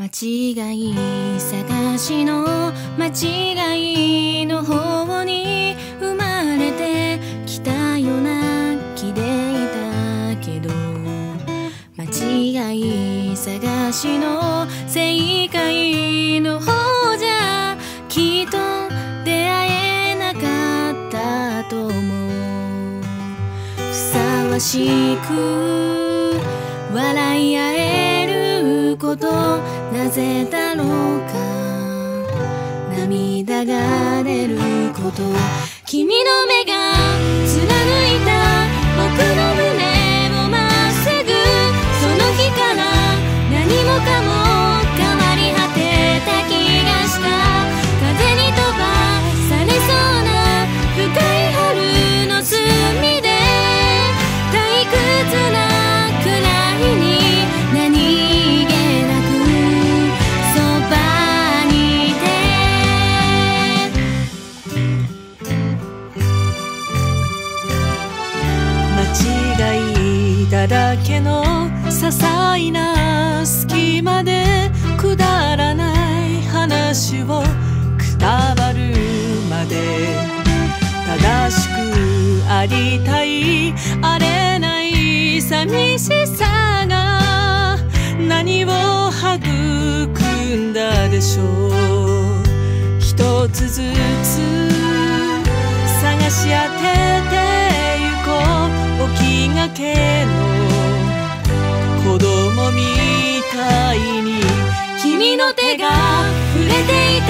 間違い探しの間違いの方に生まれてきたような気でいたけど間違い探しの正解の方じゃきっと出会えなかったと思う。ふさわしく笑い合えことなぜだろうか。涙が出ること。君の目がだけの些細な隙間でくだらない話をくたばるまで正しくありたいあれない寂しさが何を育んだでしょう一つずつ探し当てう起きがけの子供みたいに君の手が触れていた。